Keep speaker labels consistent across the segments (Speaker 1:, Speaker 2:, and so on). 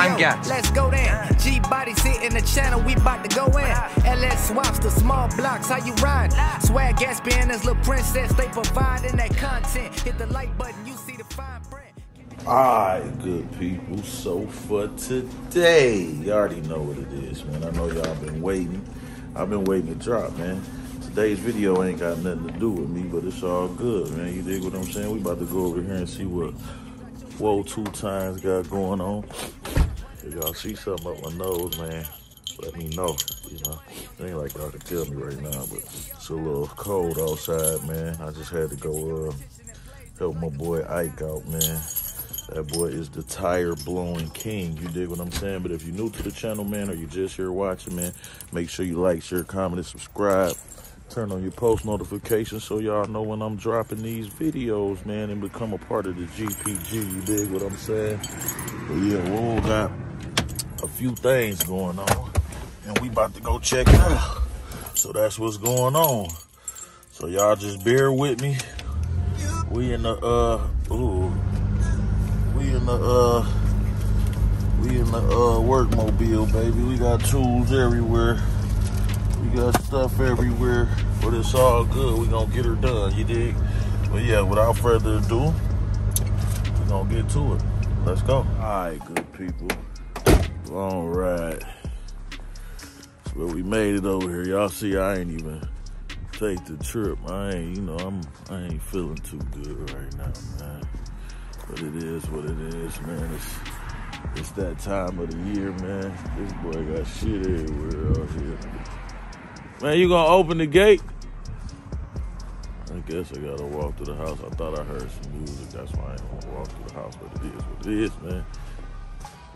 Speaker 1: I'm Gat.
Speaker 2: Let's go then. G body sit in the channel, we bout to go in. LS swaps the small blocks, how you ride? Swag gas as little princess, they providing that content. Hit the like button, you see the fine print.
Speaker 3: Alright, good people. So for today, you already know what it is, man. I know y'all been waiting. I've been waiting to drop, man. Today's video ain't got nothing to do with me, but it's all good, man. You dig what I'm saying? We about to go over here and see what Whoa Two Times got going on. If y'all see something up my nose, man, let me know. You know, it ain't like y'all can tell me right now, but it's a little cold outside, man. I just had to go uh, help my boy Ike out, man. That boy is the tire blowing king. You dig what I'm saying? But if you're new to the channel, man, or you just here watching, man, make sure you like, share, comment, and subscribe. Turn on your post notifications so y'all know when I'm dropping these videos, man, and become a part of the GPG. You dig what I'm saying? But yeah, we got a few things going on, and we about to go check it out. So that's what's going on. So y'all just bear with me. We in the uh ooh we in the uh we in the uh workmobile, baby. We got tools everywhere. We got stuff everywhere, but it's all good. We gonna get her done, you dig? But yeah, without further ado, we gonna get to it. Let's go. All right, good people. Long ride. Well, we made it over here. Y'all see, I ain't even take the trip. I ain't, you know, I'm, I ain't feeling too good right now, man. But it is what it is, man. It's, it's that time of the year, man. This boy got shit everywhere out here. Man, you gonna open the gate? I guess I gotta walk to the house. I thought I heard some music. That's why I ain't gonna walk to the house, but it is what it is, man.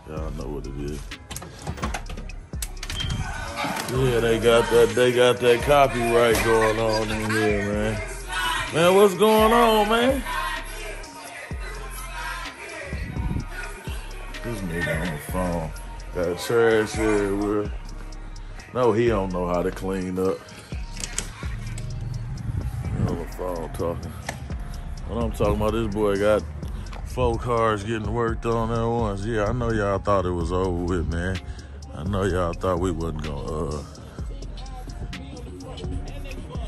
Speaker 3: Y'all know what it is. Yeah, they got that. They got that copyright going on in here, man. Man, what's going on, man? This nigga on the phone got trash everywhere. No, he don't know how to clean up. On the phone talking. What I'm talking about, this boy got four cars getting worked on at once. Yeah, I know y'all thought it was over with, man. I know y'all thought we wasn't gonna, uh,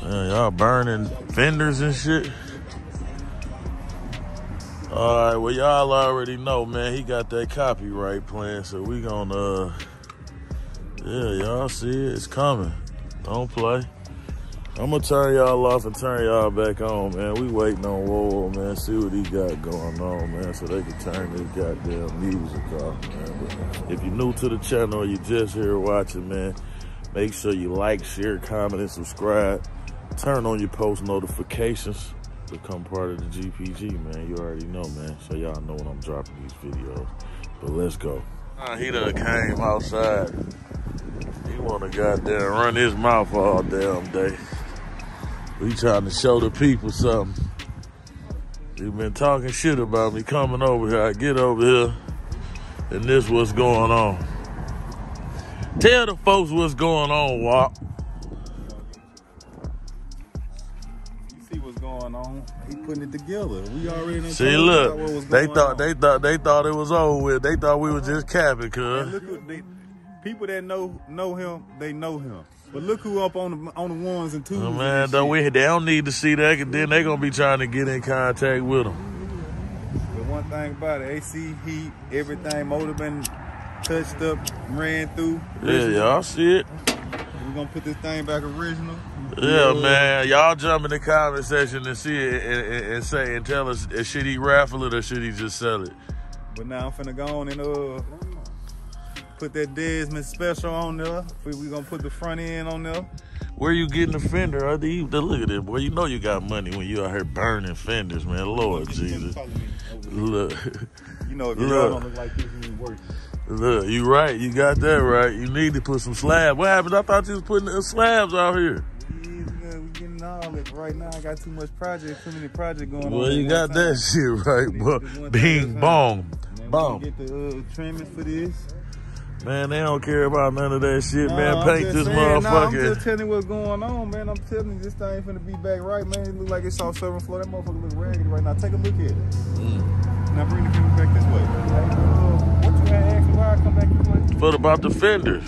Speaker 3: man, y'all burning fenders and shit. All right, well, y'all already know, man, he got that copyright plan, so we gonna, uh, yeah, y'all see it, it's coming. Don't play. I'm gonna turn y'all off and turn y'all back on, man. We waiting on Whoa, man. See what he got going on, man, so they can turn this goddamn music off, man. But if you're new to the channel or you just here watching, man, make sure you like, share, comment, and subscribe. Turn on your post notifications. Become part of the GPG, man. You already know, man. So y'all know when I'm dropping these videos. But let's go. Uh, he done came outside. He wanna goddamn run his mouth all damn day. We trying to show the people something. You've been talking shit about me coming over here. I get over here, and this what's going on. Tell the folks what's going on, Wop.
Speaker 4: You see what's going on? He putting it together. We already
Speaker 3: See, look, they thought
Speaker 4: on.
Speaker 3: they thought they thought it was over with. They thought we was just capping, cuz.
Speaker 4: look who they, people that know know him, they know him. But look who up on the on the ones and twos.
Speaker 3: Oh, man, we? They don't need to see that, 'cause then they gonna be trying to get in contact with them.
Speaker 4: But one thing about it, AC heat, everything motor been touched up, ran through.
Speaker 3: Yeah, y'all see it.
Speaker 4: We gonna put this thing back original.
Speaker 3: Yeah, man. Y'all jump in the comment section and see it and, and, and say and tell us should he raffle it or should he just sell it?
Speaker 4: But now I'm finna go on and uh put that Desmond special on there. We, we gonna put the front end on there.
Speaker 3: Where you getting the fender? Are you, look at it, boy. You know you got money when you out here burning fenders, man. Lord Jesus. Look,
Speaker 4: You know, if your don't look like this, you ain't working.
Speaker 3: look. You right. You got that right. You need to put some slabs. What happened? I thought you was putting the slabs out here.
Speaker 4: Yeah, we getting all right now. I got too much project, too many project going on.
Speaker 3: Well, you got
Speaker 4: time.
Speaker 3: that shit right, but bing
Speaker 4: at a time.
Speaker 3: bong, bong.
Speaker 4: Get the uh, trimming for this.
Speaker 3: Man, they don't care about none of that shit, man.
Speaker 4: I'm
Speaker 3: Paint this
Speaker 4: saying, Nah, I'm just telling you what's going on, man. I'm telling you, this thing finna be back right, man. It look like it's off seven floor. That motherfucker look raggedy right now. Take a look at it.
Speaker 3: Mm.
Speaker 4: Now bring the camera back this way. Hey, uh, What you had asked me why I come back your way?
Speaker 3: What about the fenders?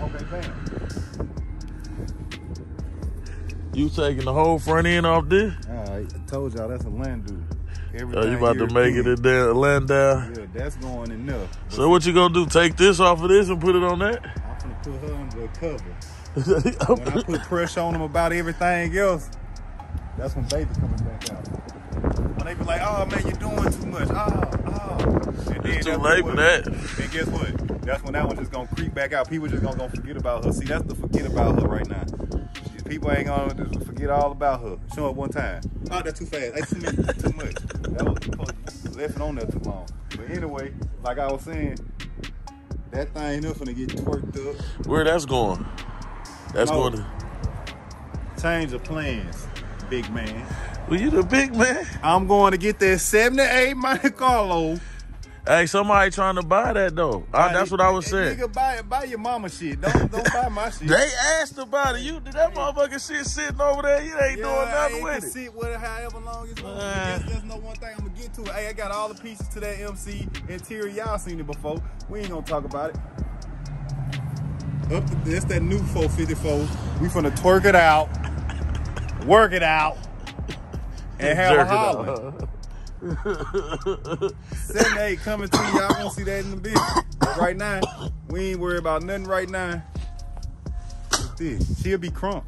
Speaker 4: Okay, bam.
Speaker 3: You taking the whole front end off this?
Speaker 4: I told y'all that's a Landau.
Speaker 3: Oh, you about to make it in there, Landau?
Speaker 4: Yeah, that's going in there.
Speaker 3: So what you gonna do? Take this off of this and put it on that?
Speaker 4: I'm gonna put her under the cover. When I put pressure on them about everything else, that's when baby coming back out. When they be like, oh man, you're doing too much. Oh, oh. And
Speaker 3: It's too late for that.
Speaker 4: And guess what? That's when that one just gonna creep back out. People just gonna, gonna forget about her. See, that's the forget about her right now. People ain't gonna just forget all about her. Show up one time. Oh, that's too fast. That's too, many, too much. That was too close. Left it on there too long. But anyway, like I was saying, that thing is gonna get twerked up.
Speaker 3: Where that's going? That's
Speaker 4: No.
Speaker 3: going to.
Speaker 4: Change of plans, big man.
Speaker 3: Well, you the big man.
Speaker 4: I'm going to get that 78 Monte Carlo.
Speaker 3: Hey, somebody trying to buy that though. Uh, I, that's what I was saying.
Speaker 4: Nigga, buy, buy your mama shit. Don't, don't buy my shit.
Speaker 3: They asked about it. You that motherfucking shit sitting over there. You ain't
Speaker 4: Yeah,
Speaker 3: doing nothing
Speaker 4: ain't
Speaker 3: with it.
Speaker 4: sit with it however long it's going. Just, just know one thing I'm gonna get to. Hey, I got all the pieces to that MC interior. Y'all seen it before. We ain't gonna talk about it. Up, to, that's that new 454. We finna twerk it out, work it out, and have a
Speaker 3: Jerk it
Speaker 4: holler. Seven eight coming to. Y'all gonna see that in the. But right now, we ain't worried about nothing right now. Look this. She'll be crunk.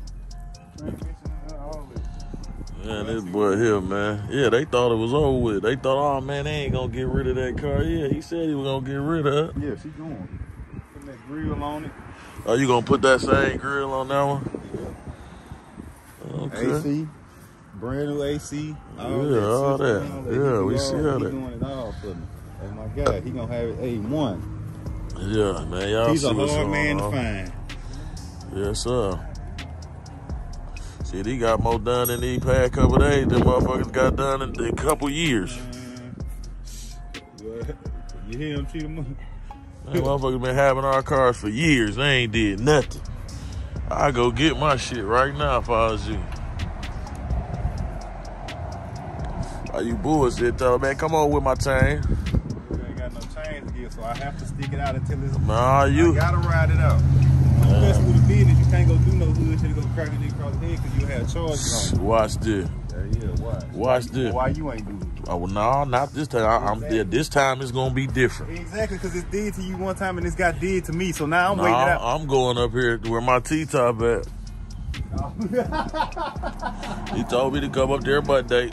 Speaker 3: Man, this boy here, man. Yeah, they thought it was over with. They thought, oh man, they ain't gonna get rid of that car. Yeah, he said he was gonna get rid of it.
Speaker 4: Yeah, she going. Putting that grill on it.
Speaker 3: Are you gonna put that same grill on that one? Okay.
Speaker 4: AC, brand new AC.
Speaker 3: Yeah, all that.
Speaker 4: all
Speaker 3: Yeah, we see
Speaker 4: all-
Speaker 3: that.
Speaker 4: doing it all for me. Oh my God, he gonna have it A1.
Speaker 3: Yeah, man. Y'all
Speaker 4: He's
Speaker 3: see
Speaker 4: a hard man to
Speaker 3: on.
Speaker 4: find.
Speaker 3: Yes, sir. Shit, he got more done in these past couple days than motherfuckers got done in a couple years.
Speaker 4: You hear him, Moon?
Speaker 3: Man, motherfuckers been having our cars for years. They ain't did nothing. I go get my shit right now if I was you. Are you bullshit though, man? Come on with my chain.
Speaker 4: We ain't got no chains to give, so I have to stick it out until it's.
Speaker 3: Nah, you.
Speaker 4: I gotta ride it out. With the business, you can't go do no hood. You go crack it across the head because you have charges on
Speaker 3: Watch this.
Speaker 4: Yeah, yeah, why?
Speaker 3: Watch this.
Speaker 4: Why you ain't do it?
Speaker 3: Oh, well, no, not this time. I, I'm yeah, This time it's gonna be different.
Speaker 4: Exactly, because it's did to you one time and it's got did to me. So now I'm waiting
Speaker 3: Nah,
Speaker 4: out.
Speaker 3: I'm going up here to where my T-top at. He told me to come up there Monday.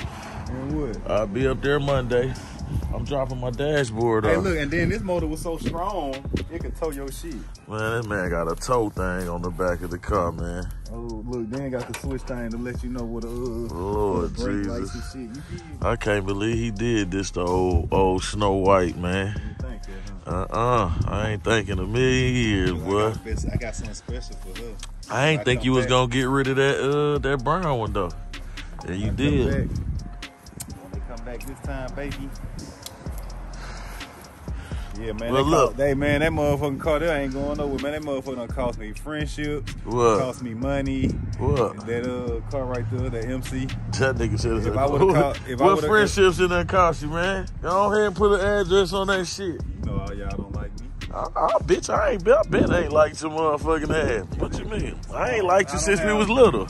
Speaker 4: And what?
Speaker 3: I'll be up there Monday. I'm dropping my dashboard
Speaker 4: Hey,
Speaker 3: off.
Speaker 4: look, and then this motor was so strong, it could tow your shit.
Speaker 3: Man, this man got a tow thing on the back of the car, man.
Speaker 4: Oh, look, then got the switch thing to let you know what uh,
Speaker 3: Lord
Speaker 4: what
Speaker 3: Jesus. I can't believe he did this to old old Snow White, man.
Speaker 4: That, huh?
Speaker 3: Uh-uh. I ain't thinking a million years,
Speaker 4: I
Speaker 3: boy.
Speaker 4: got, I got something special for her.
Speaker 3: I ain't
Speaker 4: I
Speaker 3: think you was
Speaker 4: back.
Speaker 3: gonna get rid of that uh that brown one though. Yeah, you did.
Speaker 4: They come back this time, baby. Yeah, man.
Speaker 3: Well, look.
Speaker 4: Cost, hey, man, that motherfucking car there ain't going nowhere, man. That motherfucker done cost me friendship.
Speaker 3: What?
Speaker 4: cost me money.
Speaker 3: What?
Speaker 4: That uh car right there, that MC.
Speaker 3: That nigga said,
Speaker 4: I would've called- if
Speaker 3: what friendships did that cost you, man? Go ahead and put an address on that shit.
Speaker 4: You know all y'all don't like me.
Speaker 3: I, I bitch, I ain't been, I been ain't liked your motherfucking ass. What you mean? I ain't liked you since we was little.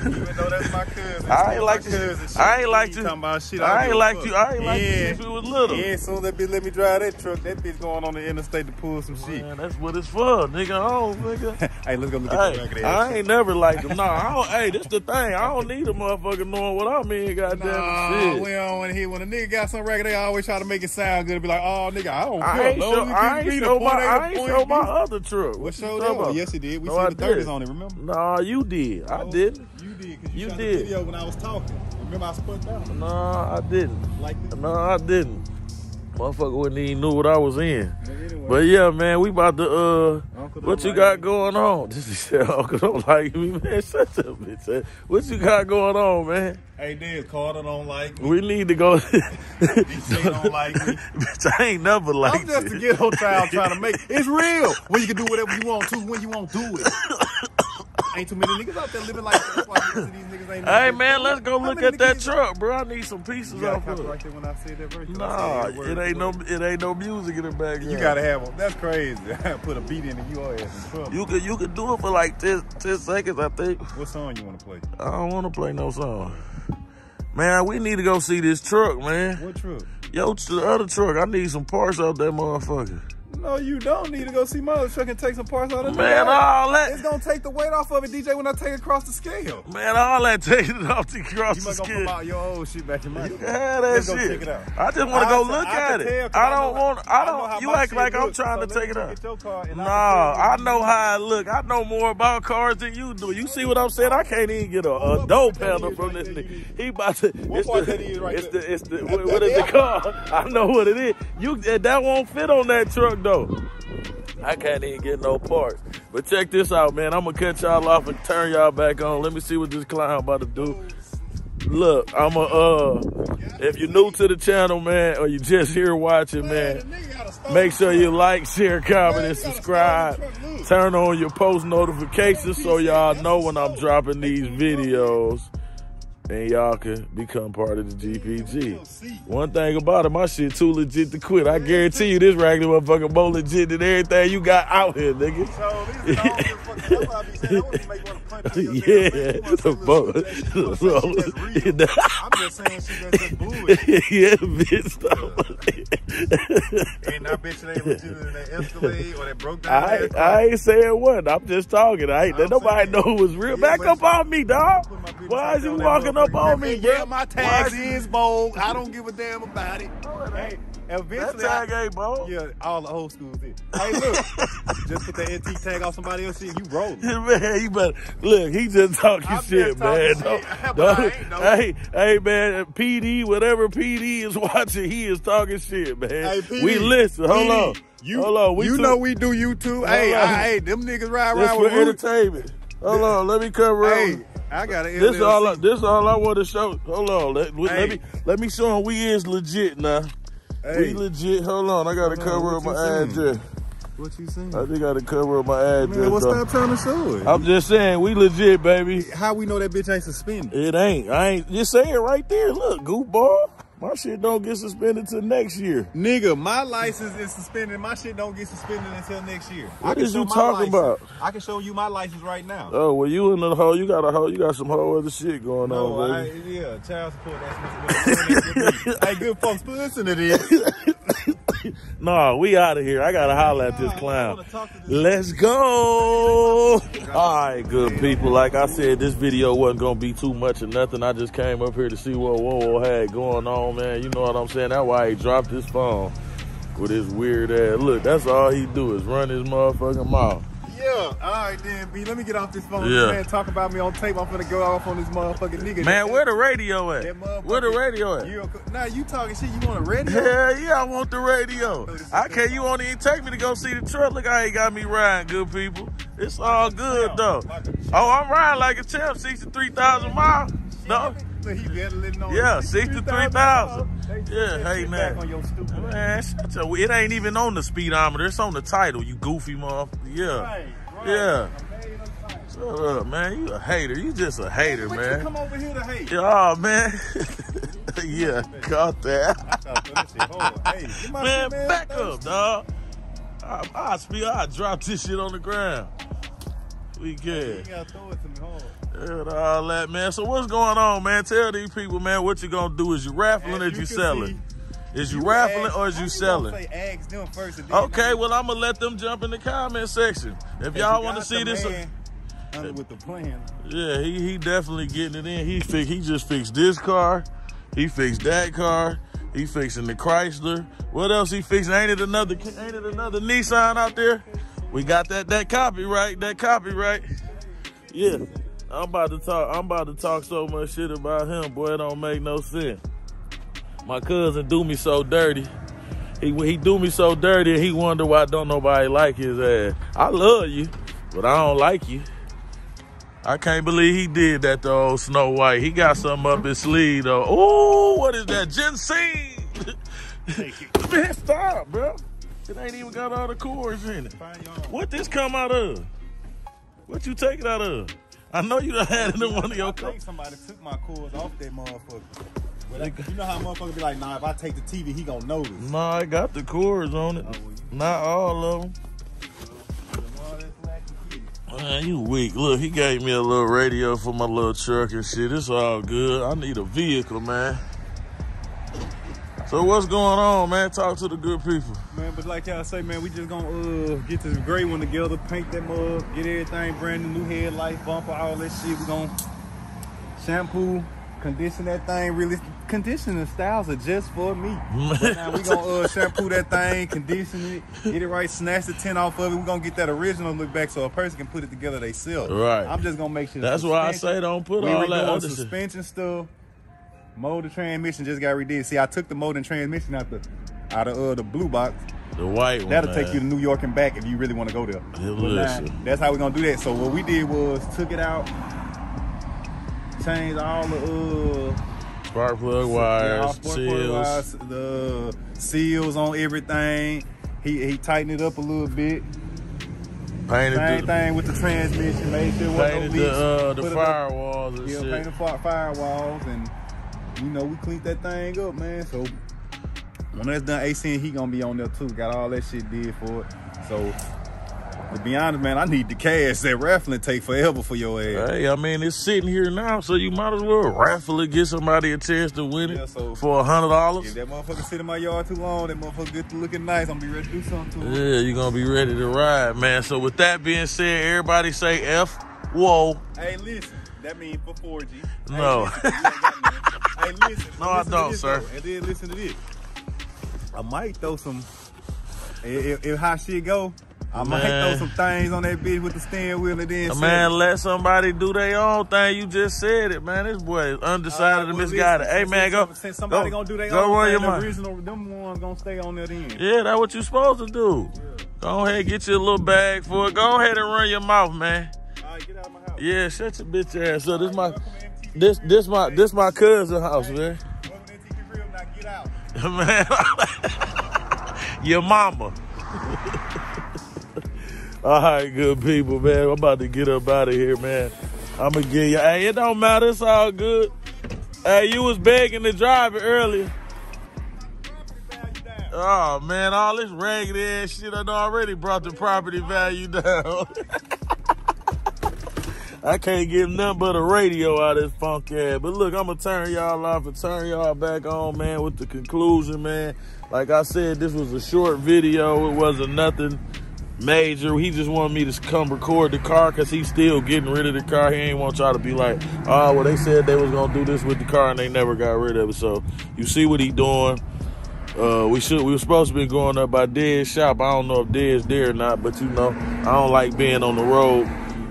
Speaker 4: Even though that's my cousin.
Speaker 3: I ain't like you. I ain't like you.
Speaker 4: Talking about shit.
Speaker 3: I ain't like you. I ain't like you since we was little.
Speaker 4: Yeah, soon that bitch let me drive that truck. That bitch going on the interstate to pull some shit.
Speaker 3: Man, that's what it's for, nigga. I don't, nigga.
Speaker 4: hey, let's go look at the
Speaker 3: Hey,
Speaker 4: record.
Speaker 3: I ain't never liked them. Nah, I don't, hey, this the thing. I don't need a motherfucker knowing what I'm in, goddamn
Speaker 4: Nah,
Speaker 3: shit.
Speaker 4: we don't want to hear when a nigga got some record. They always try to make it sound good. Be like, oh, nigga, I don't
Speaker 3: I
Speaker 4: care.
Speaker 3: ain't show, I ain't show my, I ain't show my other truck.
Speaker 4: What
Speaker 3: What
Speaker 4: show that? Oh, yes, he did. We
Speaker 3: No,
Speaker 4: see the 30s on it, remember?
Speaker 3: Nah, you did. I
Speaker 4: Oh,
Speaker 3: didn't.
Speaker 4: You did, because you,
Speaker 3: You did.
Speaker 4: the video when I was talking. Remember I spun down?
Speaker 3: Nah, I didn't.
Speaker 4: Like this.
Speaker 3: No, I didn't. Motherfucker wouldn't even knew what I was in.
Speaker 4: But anyway,
Speaker 3: But yeah, man, we about to uh
Speaker 4: Uncle
Speaker 3: what you
Speaker 4: like
Speaker 3: got
Speaker 4: me.
Speaker 3: going on? This is said Uncle don't like me, man. Shut up, bitch. What you got going on, man?
Speaker 4: hey, Dad, Carter don't like me.
Speaker 3: We need to go
Speaker 4: DJ don't like me.
Speaker 3: Bitch, I ain't never liked
Speaker 4: I'm just a ghetto child trying to make It's real. When you can do whatever you want to, when you want to do it. Ain't too many niggas out there living like that. That's why most of these niggas ain't
Speaker 3: Hey man, let's go look at that truck, bro. I need some pieces
Speaker 4: You
Speaker 3: off of it.
Speaker 4: copyright when I said that verse. 'cause
Speaker 3: Nah,
Speaker 4: word
Speaker 3: it ain't no it ain't no music in the background.
Speaker 4: You gotta have them. That's crazy. Put a beat in and you all ass in.
Speaker 3: You could you could do it for like 10, 10 seconds, I think.
Speaker 4: What song you want to play?
Speaker 3: I don't want to play no song. Man, we need to go see this truck, man.
Speaker 4: What truck?
Speaker 3: Yo, the other truck, I need some parts out that motherfucker.
Speaker 4: No, you don't need to go see my other truck and take some parts out of
Speaker 3: Man, all that.
Speaker 4: It's gonna take the weight off of it, DJ, when I take it across the scale.
Speaker 3: man, all that taking it off the cross
Speaker 4: You
Speaker 3: the
Speaker 4: must go
Speaker 3: skin.
Speaker 4: put your old shit back in my
Speaker 3: You can that
Speaker 4: Let's go
Speaker 3: shit.
Speaker 4: check it out.
Speaker 3: I just want to go
Speaker 4: I-
Speaker 3: look at it.
Speaker 4: tell 'cause
Speaker 3: I
Speaker 4: I
Speaker 3: don't
Speaker 4: know-
Speaker 3: want. I
Speaker 4: I know how
Speaker 3: don't. You act
Speaker 4: shit
Speaker 3: like I'm trying
Speaker 4: so
Speaker 3: to take it
Speaker 4: look at
Speaker 3: out.
Speaker 4: and
Speaker 3: Nah,
Speaker 4: I
Speaker 3: I
Speaker 4: can tell
Speaker 3: know how I look. I know more about cars than you do. You see what I'm saying? I can't even get a, a
Speaker 4: What
Speaker 3: door panel from this
Speaker 4: there
Speaker 3: nigga. He about to.
Speaker 4: What
Speaker 3: it's
Speaker 4: part
Speaker 3: the,
Speaker 4: that is right
Speaker 3: it's
Speaker 4: there?
Speaker 3: the. It's the. What, what is the car? I know what it is. You that won't fit on that truck though. I can't even get no parts. But check this out, man. I'm gonna cut y'all off and turn y'all back on. Let me see what this clown about to do. Look, I'm a uh if you're new to the channel, man, or you just here watching, man, make sure you like, share, comment, and subscribe. Turn on your post notifications so y'all know when I'm dropping these videos. And y'all can become part of the GPG. One thing about it, my shit too legit to quit. I guarantee you this regular motherfucker more legit than everything you got out here, nigga.
Speaker 4: So these are all the fucking- I be saying, I want to make one punch
Speaker 3: Yeah,
Speaker 4: damn face. You wanna say
Speaker 3: the
Speaker 4: little
Speaker 3: boat.
Speaker 4: shit that- you wanna say shit that's real. I'm just saying shit that's just bullshit.
Speaker 3: yeah, bitch. Stop.
Speaker 4: And I bet you they legit in that Escalade or that broke down
Speaker 3: I. I ain't saying what. I'm just talking. I ain't, nobody know it was real. Back up on me, dog.
Speaker 4: Put my business
Speaker 3: Why is you walking up
Speaker 4: motherfucker.
Speaker 3: on me,
Speaker 4: Yeah, my
Speaker 3: Why is-
Speaker 4: bold. I don't give a damn about it. Oh, hey,
Speaker 3: That
Speaker 4: eventually,
Speaker 3: tag
Speaker 4: I,
Speaker 3: ain't bold.
Speaker 4: yeah, all the old schools did. Hey, look, just put the NT tag off somebody else shit, you rolling.
Speaker 3: man, you better look. He just talking
Speaker 4: I'm
Speaker 3: shit,
Speaker 4: just talking
Speaker 3: man.
Speaker 4: shit,
Speaker 3: Don't- don't-
Speaker 4: though.
Speaker 3: hey, hey, man. PD, whatever PD is watching, he is talking shit, man.
Speaker 4: Hey, PD,
Speaker 3: we listen. Hold
Speaker 4: PD,
Speaker 3: on.
Speaker 4: You,
Speaker 3: Hold on. We
Speaker 4: you know we do YouTube. Hey,
Speaker 3: on.
Speaker 4: I, hey, them niggas ride around with
Speaker 3: entertainment. Hold on. Let me cover up.
Speaker 4: Hey, I got an
Speaker 3: This all I,
Speaker 4: LLC.
Speaker 3: this all I want to show. Hold on, let, let me let me show him we is legit now. We legit. Hold on, I gotta
Speaker 4: on,
Speaker 3: cover up my
Speaker 4: you
Speaker 3: address.
Speaker 4: what you saying?
Speaker 3: I just gotta cover up my address.
Speaker 4: Man, what's that trying to show it?
Speaker 3: I'm just saying we legit, baby.
Speaker 4: How we know that bitch ain't suspended?
Speaker 3: It ain't. I ain't. Just say it right there. Look, goofball. My shit don't get suspended till next year.
Speaker 4: Nigga, my license is suspended. My shit don't get suspended until next year. I
Speaker 3: What
Speaker 4: can show
Speaker 3: you
Speaker 4: my
Speaker 3: talking
Speaker 4: license.
Speaker 3: about?
Speaker 4: I can show you my license right now.
Speaker 3: Oh well, you in the hole. You got a hole. You got some whole other shit going
Speaker 4: no,
Speaker 3: on,
Speaker 4: I,
Speaker 3: baby.
Speaker 4: yeah, child support. That's what's Hey, good folks, listen to this.
Speaker 3: Nah, we out of here. I gotta holler at this clown.
Speaker 4: wanna talk to this-
Speaker 3: Let's go. All right, good people. Like I said, this video wasn't gonna be too much or nothing. I just came up here to see what Whoa had going on, man. You know what I'm saying? That's why he dropped his phone with his weird ass. Look, that's all he do is run his motherfucking mouth.
Speaker 4: Yeah, all right then, B. Let me get off this phone.
Speaker 3: Yeah.
Speaker 4: Man, talk about me on tape. I'm finna go off on this motherfucking nigga.
Speaker 3: Man, where the radio at? Where the radio at?
Speaker 4: You, now you talking shit. You want a radio?
Speaker 3: Hell yeah, I want the radio. I can't. You won't even take me to go see the truck. Look, I ain't got me riding, good people. It's all good oh, though. Oh, I'm riding like a champ, sixty-three thousand miles. No,
Speaker 4: better let know.
Speaker 3: Yeah, 63,000. Yeah, hey, man.
Speaker 4: On your
Speaker 3: man, shut your. It ain't even on the speedometer. It's on the title. You goofy motherfucker. Yeah. Yeah. Shut up, man. You a hater. You just a hater,
Speaker 4: What you
Speaker 3: man.
Speaker 4: come over here to hate?
Speaker 3: Yeah, oh, man. yeah, caught that.
Speaker 4: That shit hard. Hey,
Speaker 3: man, back up, dog. I, I speak. I drop this shit on the ground. We
Speaker 4: You
Speaker 3: good.
Speaker 4: gotta throw it to me hard.
Speaker 3: And all that, man. So what's going on, man? Tell these people, man, what you gonna do? Is you raffling or is you
Speaker 4: can
Speaker 3: selling? Is you raffling
Speaker 4: ask-
Speaker 3: or is you selling?
Speaker 4: Say ask them first and then
Speaker 3: Okay, well I'm gonna let them jump in the comment section. If
Speaker 4: you
Speaker 3: y'all want to see this, uh,
Speaker 4: man with the plan.
Speaker 3: yeah, he he definitely getting it in. He fix, he just fixed this car, he fixed that car, he fixing the Chrysler. What else he fixing? Ain't it another ain't it another Nissan out there? We got that that copyright, that copyright. Yeah. I'm about to talk I'm about to talk so much shit about him, boy, it don't make no sense. My cousin do me so dirty. He he do me so dirty and he wonder why don't nobody like his ass. I love you, but I don't like you. I can't believe he did that to old Snow White. He got something up his sleeve though. Oh, what is that? Ginseng. Man, stop, bro. It ain't even got all the chords in it. What this come out of? What you take it out of? I know you done had it in one of your
Speaker 4: I think somebody took my cords off that motherfucker. That- you know how motherfucker be like, nah, if I take the TV, he gonna notice.
Speaker 3: Nah, I got the cords on it.
Speaker 4: Oh,
Speaker 3: Not all of them.
Speaker 4: all that slack you get.
Speaker 3: Man, you weak. Look, he gave me a little radio for my little truck and shit. It's all good. I need a vehicle, man. So what's going on, man? Talk to the good people.
Speaker 4: Man, but like y'all say, man, we just gonna uh, get this gray one together, paint that mug, get everything brand new, new headlights, bumper, all that shit. We gonna shampoo, condition that thing. Really, conditioning styles are just for me. But now we gonna uh, shampoo that thing, condition it, get it right, snatch the tint off of it. We are gonna get that original look back so a person can put it together themselves.
Speaker 3: Right.
Speaker 4: I'm just gonna make sure.
Speaker 3: That's why I say don't put
Speaker 4: we
Speaker 3: all that other
Speaker 4: suspension stuff. Motor transmission just got redid. See, I took the motor and transmission out the out of uh, the blue box.
Speaker 3: The white one.
Speaker 4: That'll
Speaker 3: man.
Speaker 4: take you to New York and back if you really want to go there. Now, that's how we're gonna do that. So what we did was took it out, changed all the uh
Speaker 3: Spark plug wires, seals.
Speaker 4: wires, the seals on everything. He he tightened it up a little bit.
Speaker 3: Painted
Speaker 4: Same
Speaker 3: the,
Speaker 4: thing with the transmission. Made sure it wasn't
Speaker 3: painted
Speaker 4: no
Speaker 3: the,
Speaker 4: leaks.
Speaker 3: uh, the
Speaker 4: it up-
Speaker 3: firewalls and
Speaker 4: Yeah,
Speaker 3: shit.
Speaker 4: painted fire, firewalls and you know we cleaned that thing up, man. So when that's done, AC and he gonna be on there too. Got all that shit did for it. So to be honest, man, I need the cash. That raffling take forever for your ass.
Speaker 3: Hey, I mean, it's sitting here now, so you might as well raffle it, get somebody a chance to win it
Speaker 4: Yeah, so-
Speaker 3: for a hundred
Speaker 4: If
Speaker 3: dollars.
Speaker 4: that motherfucker sit in my yard too long, that motherfucker get to looking nice. I'm gonna be ready to do something to him.
Speaker 3: Yeah, you're gonna be ready to ride, man. So with that being said, everybody say F whoa.
Speaker 4: Hey, listen, that means for 4G.
Speaker 3: No.
Speaker 4: Hey, listen, you ain't got nothing. hey, listen.
Speaker 3: No, I don't, sir.
Speaker 4: though, And then listen to this. I might throw some. If, if how shit go, I might
Speaker 3: Man.
Speaker 4: throw some things on that bitch with the steering wheel and then.
Speaker 3: Uh,
Speaker 4: set
Speaker 3: Man, let somebody do their own thing. You just said it, man. This boy is undecided
Speaker 4: Alright,
Speaker 3: and
Speaker 4: well,
Speaker 3: misguided. Hey, man, go.
Speaker 4: Since somebody
Speaker 3: go,
Speaker 4: gonna do their
Speaker 3: go
Speaker 4: own thing,
Speaker 3: your
Speaker 4: the
Speaker 3: mind.
Speaker 4: original, them ones gonna stay on there then.
Speaker 3: Yeah, that's what you supposed to do. Go ahead, get you a little bag for it. Go ahead and run your mouth, man.
Speaker 4: All right, get out of my house.
Speaker 3: Yeah, shut your bitch ass up. This my,
Speaker 4: to MTV.
Speaker 3: this this my this my cousin house, man.
Speaker 4: Welcome to MTV Crib, now get out.
Speaker 3: man. Your mama. All right, good people, man. I'm about to get up out of here, man. I'm gonna get you. Hey, it don't matter. It's all good. Hey, you was begging to drive it earlier. Oh man, all this raggedy ass shit I already brought the property value down. I can't get nothing but a radio out of this funk ass. But look, I'm gonna turn y'all off and turn y'all back on, man, with the conclusion, man. Like I said, this was a short video. It wasn't nothing major. He just wanted me to come record the car because he's still getting rid of the car. He ain't want y'all to be like, oh, well, they said they was gonna do this with the car and they never got rid of it. So you see what he doing. Uh, we should. We were supposed to be going up by Dead's shop. I don't know if Dead's there or not, but you know, I don't like being on the road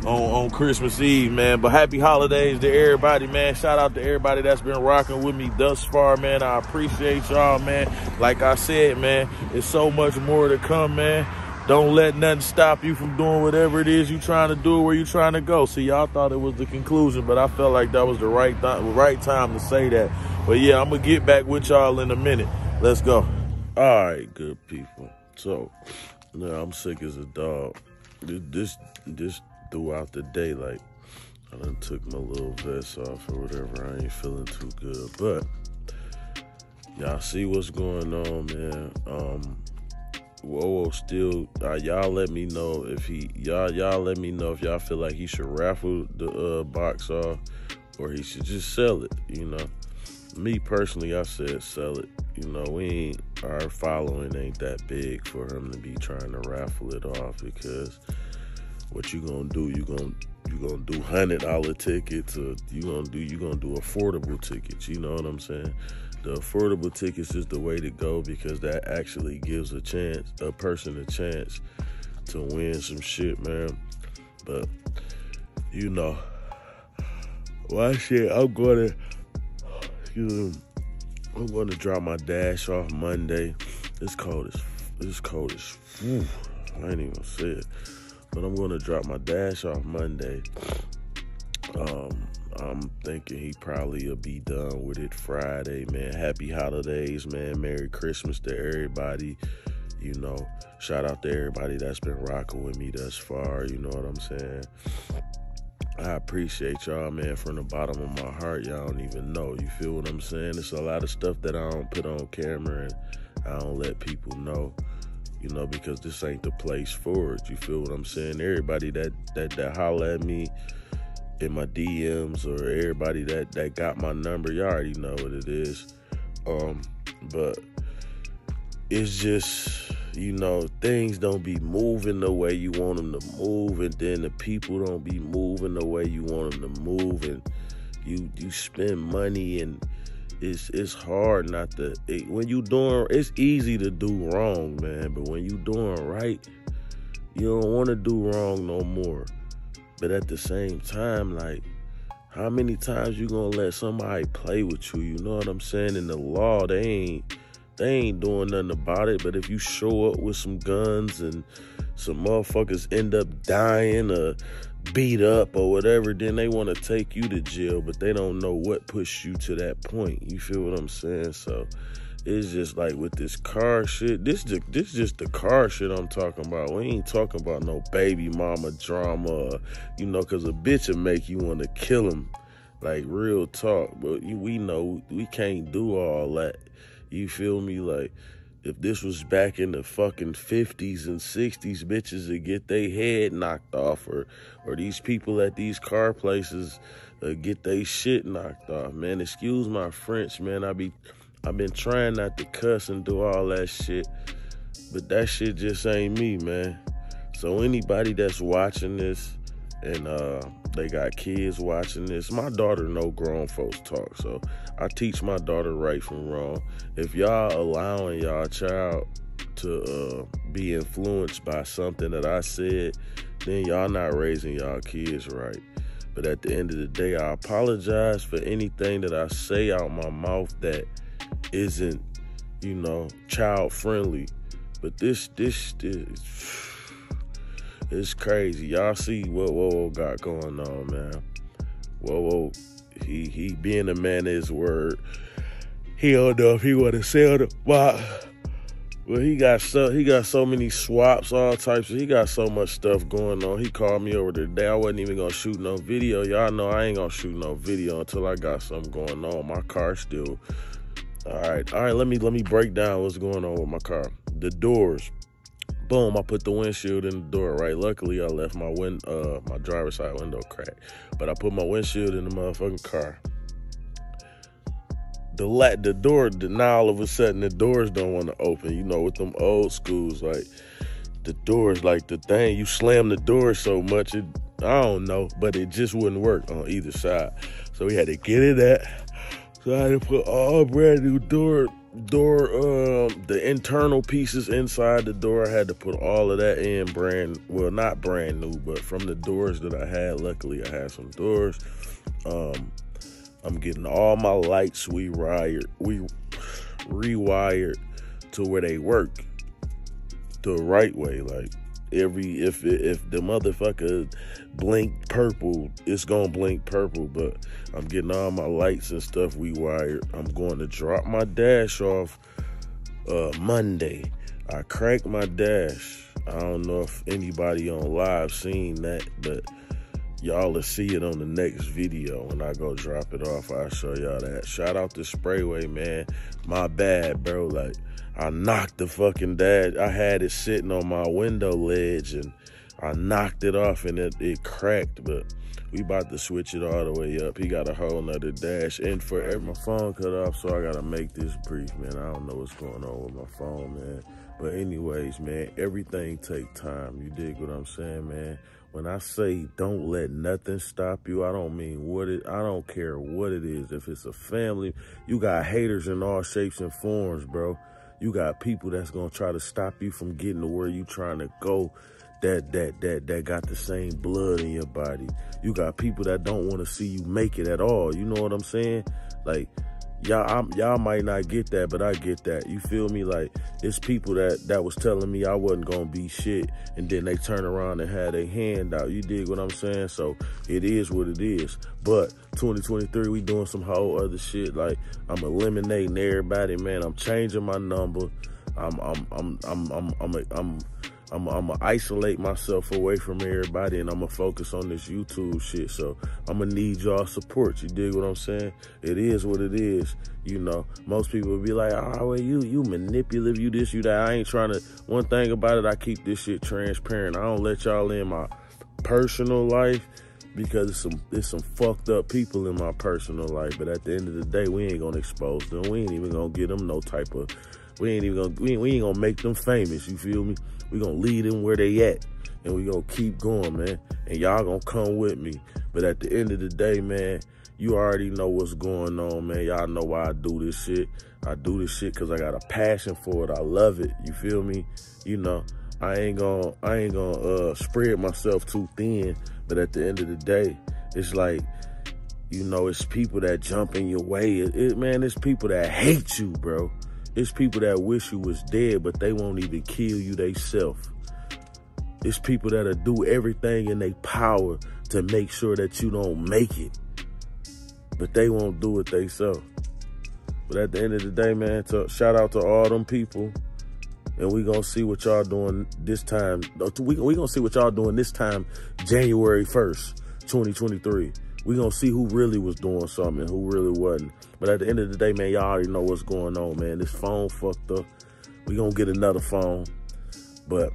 Speaker 3: on on Christmas Eve, man. But happy holidays to everybody, man. Shout out to everybody that's been rocking with me thus far, man. I appreciate y'all, man. Like I said, man, it's so much more to come, man. Don't let nothing stop you from doing whatever it is you're trying to do, where you're trying to go. See, y'all thought it was the conclusion, but I felt like that was the right th- right time to say that. But yeah, I'm gonna get back with y'all in a minute. Let's go. All right, good people. So, yeah, I'm sick as a dog. This, this, throughout the day, like I done took my little vest off or whatever. I ain't feeling too good, but y'all see what's going on, man. Um, Whoa, still, uh, y'all let me know if he, y'all, y'all let me know if y'all feel like he should raffle the uh, box off or he should just sell it. You know, me personally, I said sell it. You know, we ain't our following ain't that big for him to be trying to raffle it off because what you gonna do? You gonna you gonna do hundred dollar tickets or you gonna do you gonna do affordable tickets? You know what I'm saying? The affordable tickets is the way to go because that actually gives a chance, a person a chance to win some shit, man. But you know, why shit? I'm gonna, excuse me, I'm gonna drop my dash off Monday. It's cold as, it's cold as, whew, I ain't even say it. But I'm gonna drop my dash off Monday. Um, I'm thinking he probably will be done with it Friday, man. Happy holidays, man. Merry Christmas to everybody. You know, shout out to everybody that's been rocking with me thus far. You know what I'm saying? I appreciate y'all, man, from the bottom of my heart. Y'all don't even know. You feel what I'm saying? It's a lot of stuff that I don't put on camera and I don't let people know, you know, because this ain't the place for it. You feel what I'm saying? Everybody that that that holler at me in my DMs or everybody that that got my number, you already know what it is. Um, but it's just you know things don't be moving the way you want them to move and then the people don't be moving the way you want them to move and you you spend money and it's it's hard not to it, when you doing it's easy to do wrong man but when you doing right you don't want to do wrong no more but at the same time like how many times you gonna let somebody play with you you know what i'm saying in the law they ain't they ain't doing nothing about it. But if you show up with some guns and some motherfuckers end up dying or beat up or whatever, then they want to take you to jail, but they don't know what pushed you to that point. You feel what I'm saying? So it's just like with this car shit. This just this just the car shit I'm talking about. We ain't talking about no baby mama drama, you know, cause a bitch will make you want to kill him. Like real talk, but we know we can't do all that. You feel me? Like, if this was back in the fucking 50s and 60s, bitches would get their head knocked off, or, or these people at these car places uh, get their shit knocked off. Man, excuse my French, man. I be, I've been trying not to cuss and do all that shit, but that shit just ain't me, man. So anybody that's watching this, and uh, they got kids watching this. My daughter know grown folks talk, so I teach my daughter right from wrong. If y'all allowing y'all child to uh, be influenced by something that I said, then y'all not raising y'all kids right. But at the end of the day, I apologize for anything that I say out my mouth that isn't, you know, child friendly. But this, this, this it's crazy. Y'all see what Whoa got going on, man. Whoa, he he being a man of his word. He don't know if he want to sell the box. Well, he got so he got so many swaps, all types. He got so much stuff going on. He called me over today. I wasn't even gonna shoot no video. Y'all know I ain't gonna shoot no video until I got something going on. My car still. All right, all right. Let me let me break down what's going on with my car. The doors boom, I put the windshield in the door, right? Luckily, I left my wind, uh, my driver's side window cracked, but I put my windshield in the motherfucking car. The la- the door, now all of a sudden the doors don't want to open. You know, with them old schools, like the doors, like the thing, you slam the door so much, it, I don't know, but it just wouldn't work on either side. So we had to get it at. So I had to put all brand new door door um the internal pieces inside the door. I had to put all of that in brand well not brand new but from the doors that i had. Luckily i had some doors. Um i'm getting all my lights we wired we rewired to where they work the right way like every if if the motherfucker blink purple, it's gonna blink purple. But I'm getting all my lights and stuff rewired. I'm going to drop my dash off uh, Monday. I cracked my dash. I don't know if anybody on live seen that, but y'all will see it on the next video when I go drop it off. I'll show y'all that. Shout out to Sprayway, man. My bad, bro. Like I knocked the fucking dash. I had it sitting on my window ledge and I knocked it off and it, it cracked, but we about to switch it all the way up. He got a whole nother dash. And for my phone cut off, so I gotta make this brief, man. I don't know what's going on with my phone, man. But anyways, man, everything take time. You dig what I'm saying, man? When I say don't let nothing stop you, I don't mean what it, I don't care what it is. If it's a family, you got haters in all shapes and forms, bro. You got people that's gonna try to stop you from getting to where you trying to go that that that that got the same blood in your body. You got people that don't want to see you make it at all. You know what I'm saying? Like y'all y'all might not get that, but I get that. You feel me? Like it's people that that was telling me I wasn't gonna be shit, and then they turn around and had a hand out. You dig what I'm saying? So it is what it is. But 2023, we doing some whole other shit. Like I'm eliminating everybody, man. I'm changing my number. I'm I'm I'm I'm I'm I'm, I'm, I'm I'm gonna isolate myself away from everybody and I'm gonna focus on this YouTube shit. So I'm gonna need y'all support. You dig what I'm saying? It is what it is. You know, most people be like, oh, well, you you manipulative, you this, you that. I ain't trying to. One thing about it, I keep this shit transparent. I don't let y'all in my personal life because it's some it's some fucked up people in my personal life. But at the end of the day, we ain't gonna expose them. We ain't even gonna give them no type of. We ain't even gonna we we ain't gonna make them famous. You feel me? We gonna lead them where they at, and we gonna keep going, man. And y'all gonna come with me. But at the end of the day, man, you already know what's going on, man. Y'all know why I do this shit. I do this shit because I got a passion for it. I love it. You feel me? You know, I ain't gonna I ain't gonna uh, spread myself too thin. But at the end of the day, it's like you know, it's people that jump in your way. It, it, man, it's people that hate you, bro. It's people that wish you was dead, but they won't even kill you theyself. It's people that'll do everything in their power to make sure that you don't make it. But they won't do it themselves. But at the end of the day, man, to, shout out to all them people. And we gonna see what y'all doing this time. We, we gonna see what y'all doing this time, January 1st, 2023 we gonna see who really was doing something and who really wasn't. But at the end of the day, man, y'all already know what's going on, man. This phone fucked up. We gonna get another phone. But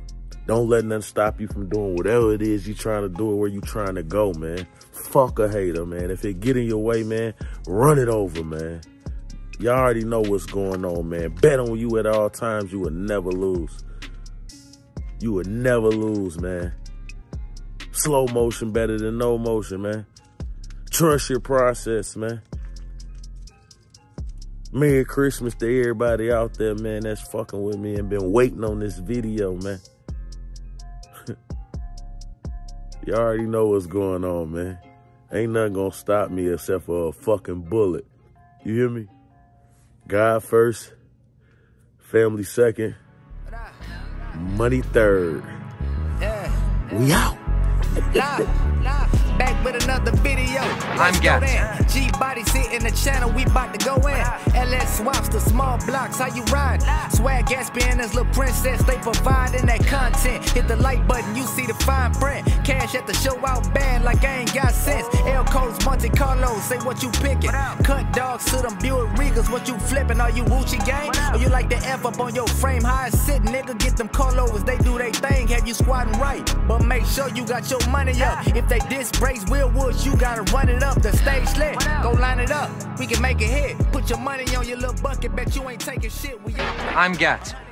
Speaker 3: don't let nothing stop you from doing whatever it is you're trying to do or where you're trying to go, man. Fuck a hater, man. If it get in your way, man, run it over, man. Y'all already know what's going on, man. Bet on you at all times. You will never lose. You will never lose, man. Slow motion better than no motion, man. Trust your process, man. Merry Christmas to everybody out there, man, that's fucking with me and been waiting on this video, man. Y'all already know what's going on, man. Ain't nothing gonna stop me except for a fucking bullet. You hear me? God first, family second, money third. We out
Speaker 2: back with another
Speaker 5: I'm Gat.
Speaker 2: G body sit in the channel, we bout to go in. LS swaps the small blocks, how you ride? Swag gas as little princess, they providing that content. Hit the like button, you see the fine print. Cash at the show out band like I ain't got sense. L codes, Monte Carlo, say what you picking. Cut dogs to them Buick Regals, what you flipping? Are you Gucci gang? Or you like the F up on your frame? High sit, nigga, get them Carlos, they do they thing. Have you squatting right? But make sure you got your money up. If they diss Brace Will Woods, you gotta run it up. The stage lit, go line it up. We can make a hit. Put your money on your little bucket, bet you ain't taking shit. We
Speaker 5: I'm Gat.